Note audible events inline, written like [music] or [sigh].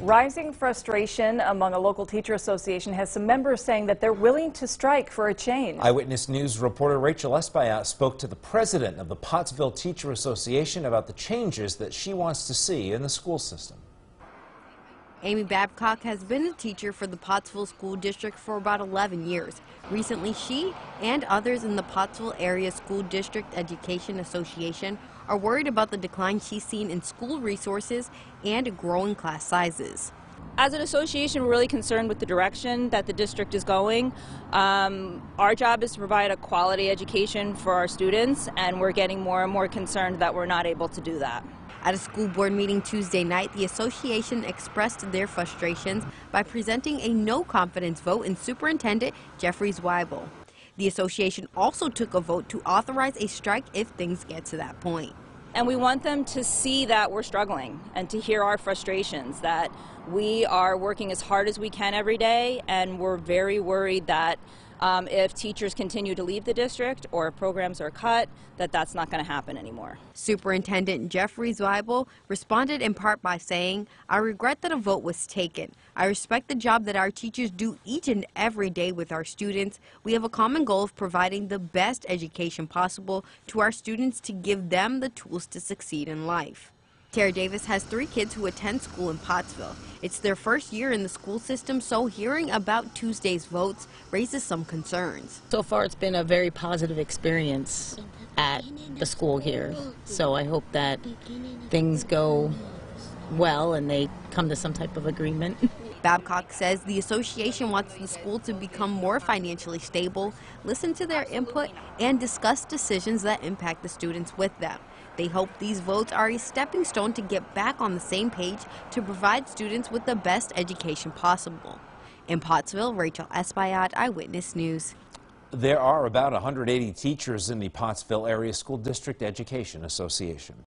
Rising frustration among a local teacher association has some members saying that they're willing to strike for a change. Eyewitness News reporter Rachel Espaillat spoke to the president of the Pottsville Teacher Association about the changes that she wants to see in the school system. Amy Babcock has been a teacher for the Pottsville School District for about 11 years. Recently, she and others in the Pottsville Area School District Education Association are worried about the decline she's seen in school resources and growing class sizes. As an association, we're really concerned with the direction that the district is going. Um, our job is to provide a quality education for our students, and we're getting more and more concerned that we're not able to do that. At a school board meeting Tuesday night, the association expressed their frustrations by presenting a no confidence vote in Superintendent Jeffrey Zwiebel. The association also took a vote to authorize a strike if things get to that point. And we want them to see that we're struggling and to hear our frustrations, that we are working as hard as we can every day, and we're very worried that um, if teachers continue to leave the district or programs are cut, that that's not going to happen anymore. Superintendent Jeffrey Zwiebel responded in part by saying, I regret that a vote was taken. I respect the job that our teachers do each and every day with our students. We have a common goal of providing the best education possible to our students to give them the tools to succeed in life. Tara Davis has three kids who attend school in Pottsville. It's their first year in the school system, so hearing about Tuesday's votes raises some concerns. So far, it's been a very positive experience at the school here. So I hope that things go well and they come to some type of agreement. [laughs] Babcock says the association wants the school to become more financially stable, listen to their input, and discuss decisions that impact the students with them. They hope these votes are a stepping stone to get back on the same page to provide students with the best education possible. In Pottsville, Rachel Espaillat, Eyewitness News. There are about 180 teachers in the Pottsville Area School District Education Association.